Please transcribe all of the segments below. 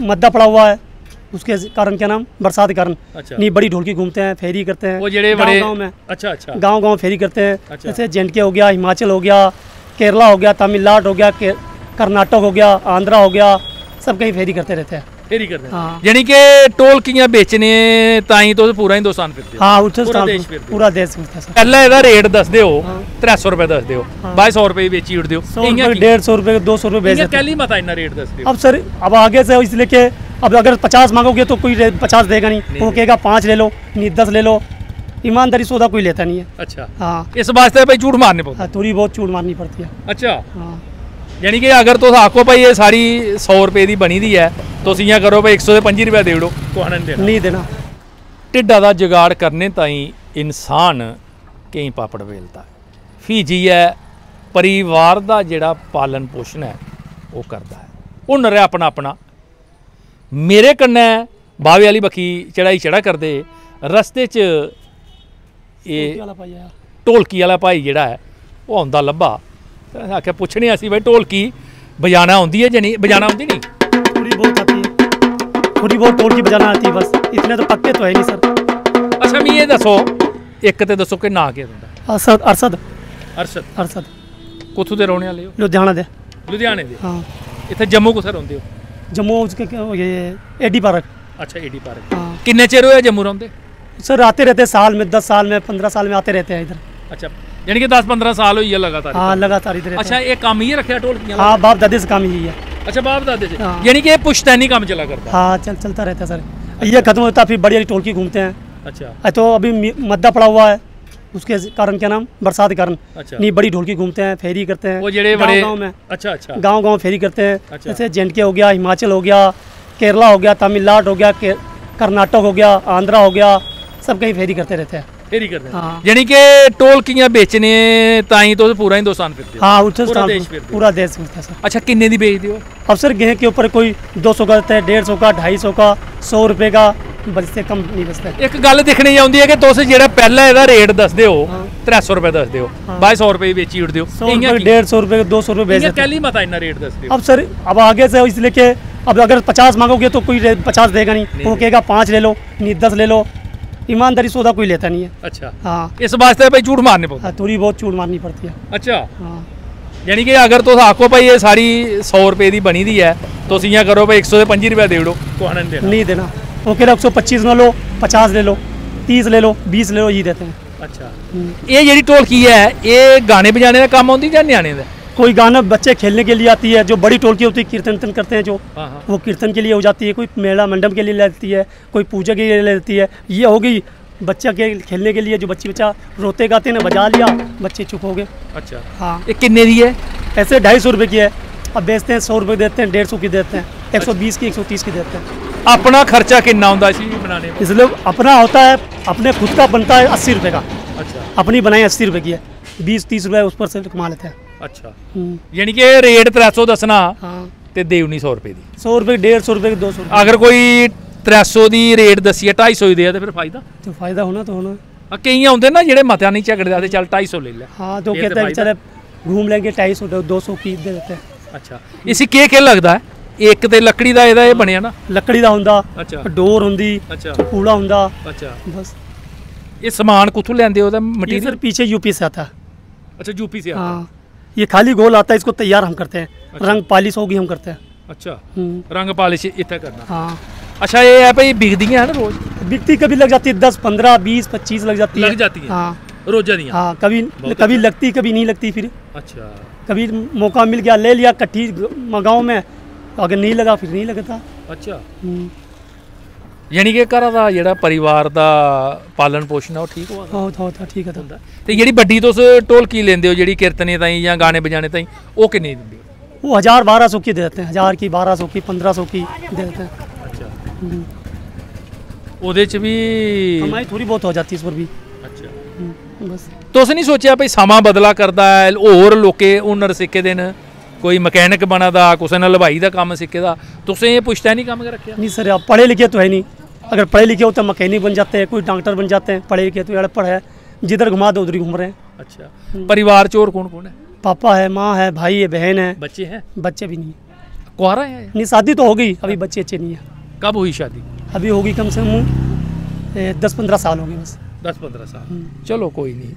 मद्दा पड़ा हुआ है। उसके कारण क्या नाम? बरसात के कारण। अच्छा। नहीं बड़ी ढोलकी घूमते हैं फेरी करते हैं। वो जेड़े बड़े गाँव में। अच्छा अच्छा। गाँव गाँव फेरी करते हैं। अच्छा। जैसे जेंडके हो गया हिमाचल हो गया केरला हो गया तमिलनाडु हो गया कर्नाटक हो गया आंध्रा हो गया सब कहीं फेरी करते रहते हैं। ਫੇਰੀ ਕਰਦੇ ਨੇ हाँ ਯਾਨੀ ਕਿ ਢੋਲਕੀਆਂ ਵੇਚਣੇ ਤਾਂ ਹੀ ਤੁਸੀਂ ਪੂਰਾ ਹਿੰਦੁਸਤਾਨ ਫਿਰਦੇ ਹੋ हाँ उसे पूरा स्थान- देश फिरते हो। पूरा देश घूमते हैं सर ਪਹਿਲਾਂ ਇਹਦਾ ਰੇਟ ਦੱਸਦੇ ਹੋ ਹਾਂ। 300 ਰੁਪਏ ਦੱਸਦੇ ਹੋ ਹਾਂ। 2200 ਰੁਪਏ ਵੇਚੀ ਉੜਦੇ ਹੋ सौ रुपये डेढ़ सौ रुपये दो सौ रुपये बेच ਇਹ देते हैं ਕੱਲੀ ਮਤਾ ਇੰਨਾ ਰੇਟ ਦੱਸਦੇ ਹੋ अब सर अब आगे से इसलिए कि अब अगर पचास मांगोगे तो कोई रे- पचास देगा नहीं नहीं वो कहेगा पाँच ले लो नहीं दस ले लो ईमानदारी सौदा कोई लेता नहीं है ਅੱਛਾ हाँ ਇਸ ਵਾਸਤੇ ਭਾਈ ਝੂਠ ਮਾਰਨੇ ਪਉਂਦੇ हाँ, थोड़ी बहुत चूड़ मारनी पड़ती है ਅੱਛਾ हाँ ਯਾਨੀ ਕਿ ਅਗਰ ਤੁਸੀਂ ਆਖੋ ਭਾਈ ਇਹ ਸਾਰੀ 100 ਰੁਪਏ ਦੀ ਬਣੀ ਦੀ ਹੈ ਤੁਸੀਂ ਇਹ ਕਰੋ ਭਾਈ 125 ਰੁਪਏ ਦੇ ਦਿਓ। ਤੁਹਾਨੂੰ ਨਹੀਂ ਦੇਣਾ। ਨਹੀਂ ਦੇਣਾ। ਟਿੱਡਾ ਦਾ ਜਗਾੜ ਕਰਨੇ ਤਾਈ ਇਨਸਾਨ ਕਈ ਪਾਪੜ ਵੇਲਦਾ ਫੀ ਜੀ ਹੈ ਪਰਿਵਾਰ ਦਾ ਜਿਹੜਾ ਪਾਲਣ ਪੋਸ਼ਣ ਹੈ ਉਹ ਕਰਦਾ ਹੈ। ਉਹ ਨਰਿਆ ਆਪਣਾ ਆਪਣਾ। ਮੇਰੇ ਕੰਨੇ ਬਾਵੇ ਵਾਲੀ ਬਖੀ ਚੜਾਈ ਚੜਾ ਕਰਦੇ ਰਸਤੇ 'ਚ ਇਹ ਢੋਲਕੀ ਵਾਲਾ ਭਾਈ ਜਿਹੜਾ ਹੈ ਉਹ ਆਉਂਦਾ ਲੱਭਾ। तो आके पूछने असी भाई ढोलकी बजाना आती है या नहीं बजाना आती नहीं थोड़ी बहुत आती थोड़ी बहुत ढोलकी बजाना आती बस इतने तो पक्के तो है नहीं सर अच्छा मैं ये दसो एक तो दसो कि ना क्या अरसद अरसद अरसद अरसद कुत्थों दे रौने लुधियाना दे लुधियाने दे हाँ जम्मू कुत्थे रौंदे हो जम्मू ये एडी पार्क अच्छा एडी पार्क किन्ने चिर होया जम्मू रौंदे सर आते रहते साल में दस साल में पंद्रह साल में आते रहते हैं इधर अच्छा यानी कि दस पंद्रह साल हुई है लगातार। हाँ लगातार इधर अच्छा एक काम ही रखे ढोलकियाँ? हाँ, बाप दादे से काम ही है। अच्छा बाप दादे से? हाँ। यानी कि पुश्तैनी काम चला करता हाँ? चल चलता रहता सर। ये खत्म होता फिर बड़ी टोलकी घूमते हैं। अच्छा। तो अभी मद्दा पड़ा हुआ है। उसके कारण क्या नाम? बरसात के कारण। अच्छा। नहीं बड़ी ढोलकी घूमते हैं फेरी करते हैं। वो गाँव बड़े गाँव में। अच्छा अच्छा। गाँव गाँव फेरी करते हैं। अच्छा। जैसे के हो गया हिमाचल हो गया केरला हो गया तमिलनाडु हो गया कर्नाटक हो गया आंध्रा हो गया सब कहीं फेरी करते रहते हैं। ਫੇਰੀ ਕਰਦੇ हाँ ਯਾਨੀ ਕਿ ਢੋਲਕੀਆਂ ਵੇਚਣੇ ਤਾਂ ਹੀ ਤੁਸੀਂ ਪੂਰਾ ਹਿੰਦੁਸਤਾਨ ਫਿਰਦੇ ਹੋ हाँ उसे पूरा स्थान- देश फिरते हो। पूरा देश घूमते हैं सर ਅੱਛਾ ਕਿੰਨੇ ਦੀ ਵੇਚਦੇ ਹੋ अब सर गेहूँ के ऊपर कोई दो सौ का देता है डेढ़ सौ का ढाई सौ का सौ रुपये का बचते कम नहीं बचता है ਇੱਕ ਗੱਲ ਦਿਖਣੀ ਆਉਂਦੀ ਹੈ ਕਿ ਤੁਸੀਂ ਜਿਹੜਾ ਪਹਿਲਾਂ ਇਹਦਾ ਰੇਟ ਦੱਸਦੇ ਹੋ ਹਾਂ। 300 ਰੁਪਏ ਦੱਸਦੇ ਹੋ 2200 ਰੁਪਏ ਵੇਚੀ ਉੜਦੇ ਹੋ सौ ਇਆਂ रुपये ਕੀ डेढ़ सौ रुपये दो सौ रुपये बेच ਇਆਂ देते हैं ਕੱਲੀ ਮਤਾ ਇੰਨਾ ਰੇਟ ਦੱਸਦੇ ਹੋ अब सर अब आगे से इसलिए कि अब अगर पचास मांगोगे तो कोई रे- पचास देगा नहीं नहीं वो कहेगा पाँच ले लो नहीं दस ले लो ईमानदारी सौदा कोई लेता नहीं है। अच्छा। हाँ। इस वास्ते भाई झूठ मारने हाँ, थोड़ी बहुत झूठ मारनी पड़ती है। अच्छा। हाँ। यानी कि अगर तो आखो भाई ये सारी सौ रुपये की बनी दी है तुस तो इं करो भाई एक सौ पंजी रुपया दे दो नहीं देना। वो एक सौ पच्चीस ना लो पचास ले लो तीस ले लो बीस ले लो यही देते हैं। अच्छा। हम्म। ये जी ढोलकी है ये गाने बजाने का काम आती या न्याणे का कोई गाना बच्चे खेलने के लिए आती है जो बड़ी टोल की होती है कीर्तन तन करते हैं जो हाँ, हाँ। वो कीर्तन के लिए हो जाती है कोई मेला मंडप के लिए लेती है कोई पूजा के लिए लेती है। ये होगी बच्चा के खेलने के लिए जो बच्चे बच्चा रोते गाते ने बजा लिया बच्चे चुप हो गए। अच्छा। हाँ। एक कितने दिए है? ऐसे ढाई सौ रुपये की है। अब बेचते हैं सौ रुपये देते हैं डेढ़ सौ की देते हैं एक सौ बीस की एक सौ तीस की देते हैं। अपना खर्चा कितना होता है? बनाने इसलिए अपना होता है अपने खुद का बनता है अस्सी रुपये का। अच्छा। अपनी बनाई अस्सी रुपये की है। बीस तीस रुपये उस पर से कमा लेते हैं। ਅੱਛਾ हम्म, ਯਾਨੀ ਕਿ ਰੇਟ 300 ਦੱਸਣਾ हाँ ਤੇ ਦੇ 1900 ਰੁਪਏ ਦੀ सौ रुपये डेढ़ सौ रुपये दो सौ रुपये ਅਗਰ ਕੋਈ 300 ਦੀ ਰੇਟ ਦੱਸੀਏ 250 ਦੀ ਦੇ ਆ ਤੇ ਫਿਰ ਫਾਇਦਾ तो फायदा होना तो होना ਆ ਕਈ ਆਉਂਦੇ ਨਾ ਜਿਹੜੇ ਮਤਿਆਂ ਨਹੀਂ ਝਗੜਦੇ ਆਦੇ ਚੱਲ 250 ਲੈ ਲੈ हाँ तो ये तो कहते हैं फायदा। बेचारे घूम लेंगे ढाई सौ दो सौ की दे देते हैं ਅੱਛਾ ਇਸੇ ਕੀ ਕੀ ਲੱਗਦਾ ਹੈ ਇੱਕ ਤੇ ਲੱਕੜੀ ਦਾ ਇਹਦਾ ਇਹ ਬਣਿਆ ਨਾ ਲੱਕੜੀ ਦਾ ਹੁੰਦਾ ਅੱਛਾ ਡੋਰ ਹੁੰਦੀ ਅੱਛਾ ਕੂੜਾ ਹੁੰਦਾ ਅੱਛਾ बस ਇਹ ਸਮਾਨ ਕਿੱਥੋਂ ਲੈਂਦੇ ਹੋ ਉਹਦਾ ये ਮਟੀਰੀਅਲ सर पीछे यूपी से आता है ਅੱਛਾ ਯੂਪੀ ਸੇ हाँ ये खाली गोल आता है इसको तैयार हम करते हैं। अच्छा। रंग पालिश होगी हम करते हैं। अच्छा। हम्म। रंग पालिश इतना करना। हाँ। अच्छा ये है भाई बिक बिकदियाँ है ना रोज? बिकती कभी लग जाती है दस पंद्रह बीस पच्चीस लग जाती है। लग जाती है? हाँ। रोजा नहीं हाँ कभी कभी अच्छा। लगती कभी नहीं लगती फिर। अच्छा। कभी मौका मिल गया ले लिया कट्ठी गाँव में अगर नहीं लगा फिर नहीं लगता। अच्छा। हम्म। ਯਾਨੀ ਕਿ ਘਰ ਦਾ ਜਿਹੜਾ ਪਰਿਵਾਰ ਦਾ ਪਾਲਣ ਪੋਸ਼ਣ ਉਹ ਠੀਕ ਹੋਦਾ ਬਹੁਤ ਬਹੁਤ ਠੀਕ ਹੈ ਤੁਹਾਡਾ। ਤੇ ਜਿਹੜੀ ਵੱਡੀ ਤੁਸੀਂ ਢੋਲਕੀ ਲੈਂਦੇ ਹੋ ਜਿਹੜੀ ਕੀਰਤਨੇ ਤਾਈ ਜਾਂ ਗਾਣੇ ਬਜਾਣੇ ਤਾਈ ਉਹ ਕਿੰਨੇ ਦਿੰਦੇ ਉਹ 1000 1200 ਕੀ ਦੇ ਦਿੰਦੇ 1000 ਕੀ 1200 ਕੀ 1500 ਕੀ ਦੇ ਦਿੰਦੇ ਅੱਛਾ। ਉਹਦੇ ਚ ਵੀ ਕਮਾਈ ਥੋੜੀ ਬਹੁਤ ਹੋ ਜਾਂਦੀ ਇਸ ਪਰ ਵੀ। ਅੱਛਾ। ਤੁਸੀਂ ਨਹੀਂ ਸੋਚਿਆ ਭਈ ਸਮਾਂ ਬਦਲਾ ਕਰਦਾ ਹੈ ਹੋਰ ਲੋਕੇ ਓਨਰ ਸਿੱਕੇ ਦੇਣ ਕੋਈ ਮਕੈਨਿਕ ਬਣਾਦਾ ਕਿਸੇ ਨਾਲ ਲਵਾਈ ਦਾ ਕੰਮ ਸਿੱਕੇ ਦਾ ਤੁਸੀਂ ਇਹ ਪੁੱਛਤਾ ਨਹੀਂ ਕੰਮ ਕਰ ਰੱਖਿਆ? ਨਹੀਂ ਸਰ ਆਪ ਪੜ੍ਹੇ ਲਿਖੇ ਤਾਂ ਹੈ ਨਹੀਂ। अगर पढ़े लिखे हो तो मैकेनिक बन जाते हैं कोई डॉक्टर बन जाते हैं पढ़े लिखे तो अड़पड़ है जिधर घुमा दो उधर ही घूम रहे हैं ਅੱਛਾ ਪਰਿਵਾਰ ਚ ਹੋਰ ਕੌਣ ਕੌਣ ਹੈ पापा है माँ है भाई है बहन है ਬੱਚੇ ਹੈ बच्चे भी नहीं है कुआरा है नहीं शादी तो हो गई अभी बच्चे अच्छे नहीं है कब हुई शादी अभी होगी कम से कम ए, दस पंद्रह साल हो गए बस 10-15 ਸਾਲ ਚਲੋ ਕੋਈ ਨਹੀਂ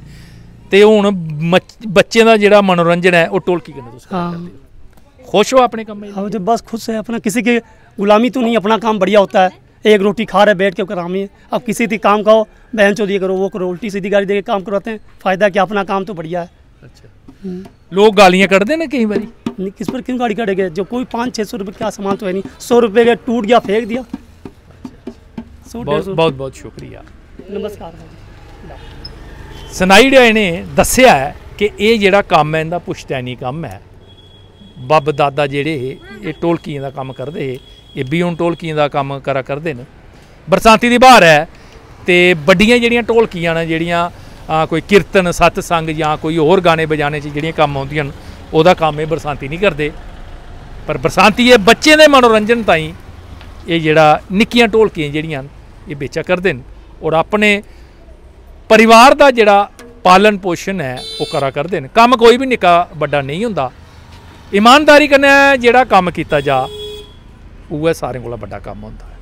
ਤੇ ਹੁਣ ਮੱਚ- ਬੱਚੇ ਦਾ ਜਿਹੜਾ ਮਨੋਰੰਜਨ ਹੈ ਉਹ ਟੋਲਕੀ ਕਿੰਨੇ ਤੁਸੀਂ हाँ ਕਰਦੇ ਹੋ ਖੁਸ਼ ਹੋ ਆਪਣੇ ਕੰਮ ਵਿੱਚ अब तो बस खुश है अपना किसी की गुलामी तो नहीं अपना काम बढ़िया होता है एक रोटी खा रहे बैठ के काम ही है अब किसी की काम खाओ बहन चो दिए करो वो करो उल्टी सीधी गाड़ी दे के काम करवाते हैं फ़ायदा क्या अपना काम तो बढ़िया है ਅੱਛਾ ਲੋਕ ਗਾਲੀਆਂ ਕੱਢਦੇ ਨੇ ਕਈ ਵਾਰੀ नहीं, किस पर क्यों गाड़ी करेंगे जो कोई पाँच छः सौ रुपये का सामान तो है नहीं सौ रुपये का टूट गया फेंक दिया सौ डेढ़ ਬਹੁਤ सौ ਬਹੁਤ ਬਹੁਤ ਸ਼ੁਕਰੀਆ नमस्कार भाई ਸੁਨਾਈ ਡਿਆ ਨੇ ਦੱਸਿਆ ਹੈ ਕਿ ਇਹ ਜਿਹੜਾ ਕੰਮ ਹੈ ਇਹਦਾ ਪੁਸ਼ਤੈਨੀ ਕੰਮ ਹੈ ਬੱਬ ਦਾਦਾ ਜਿਹੜੇ ਇਹ ਟੋਲਕੀਆਂ ਦਾ ਕੰਮ ਕਰਦੇ ਇਹ ਵੀ ਹੁਣ ਟੋਲਕੀਆਂ ਦਾ ਕੰਮ ਕਰਾ ਕਰਦੇ ਨੇ। ਬਰਸਾਤੀ ਦੀ ਬਹਾਰ ਹੈ ਤੇ ਵੱਡੀਆਂ ਜਿਹੜੀਆਂ ਢੋਲਕੀਆਂ ਨੇ, ਜਿਹੜੀਆਂ ਕੋਈ ਕੀਰਤਨ, ਸਤਸੰਗ ਜਾਂ ਕੋਈ ਹੋਰ ਗਾਣੇ ਵਜਾਣੇ 'ਚ ਜਿਹੜੀਆਂ ਕੰਮ ਆਉਂਦੀਆਂ ਉਹਦਾ ਕੰਮ ਇਹ ਬਰਸਾਤੀ ਨਹੀਂ ਕਰਦੇ। ਪਰ ਬਰਸਾਤੀ ਇਹ ਬੱਚੇ ਦੇ ਮਨੋਰੰਜਨ ਤਾਈਂ ਇਹ ਜਿਹੜਾ ਨਿੱਕੀਆਂ ਢੋਲਕੀਆਂ ਜਿਹੜੀਆਂ ਇਹ ਵੇਚਾ ਕਰਦੇ ਨੇ। ਔਰ ਆਪਣੇ ਪਰਿਵਾਰ ਦਾ ਜਿਹੜਾ ਪਾਲਣ ਪੋਸ਼ਣ ਹੈ, ਉਹ ਕਰਾ ਕਰਦੇ ਨੇ। ਕੰਮ ਕੋਈ ਵੀ ਨਿੱਕਾ ਵੱਡਾ ਨਹੀਂ ਹੁੰਦਾ। ਇਮਾਨਦਾਰੀ ਕਨੇ ਜਿਹੜਾ ਕੰਮ ਕੀਤਾ ਜਾ ਉਹ ਹੈ ਸਾਰਿਆਂ ਕੋਲ ਵੱਡਾ ਕੰਮ ਹੁੰਦਾ।